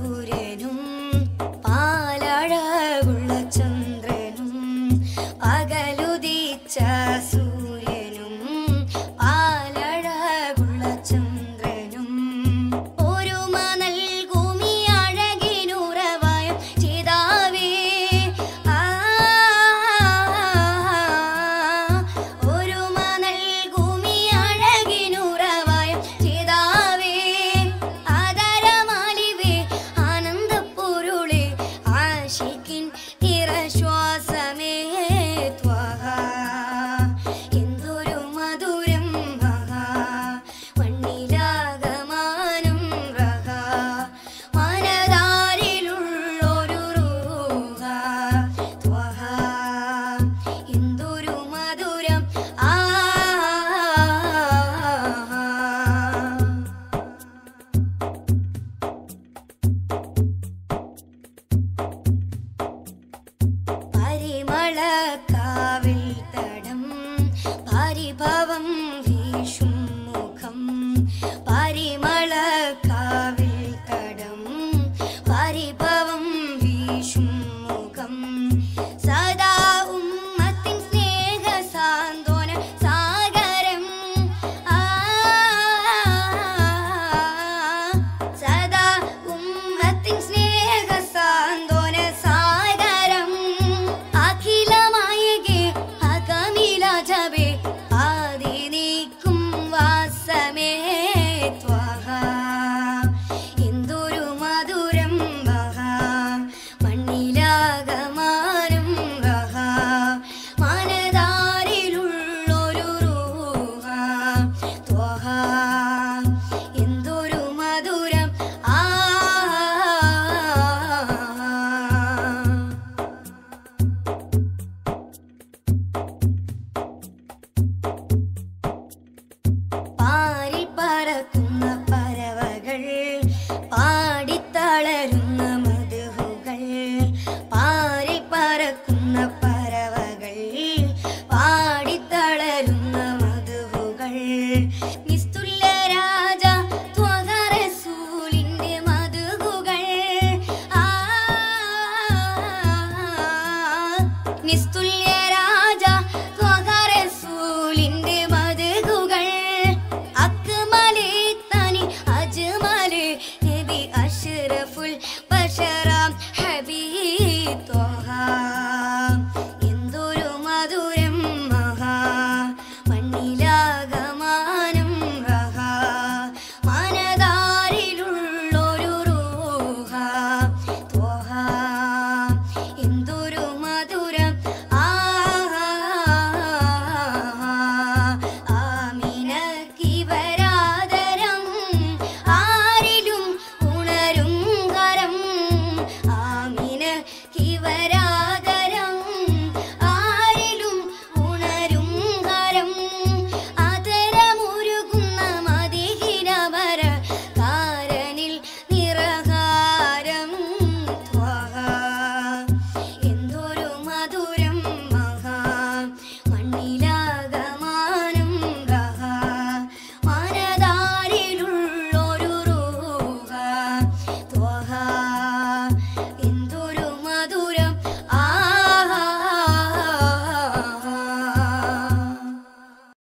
Surya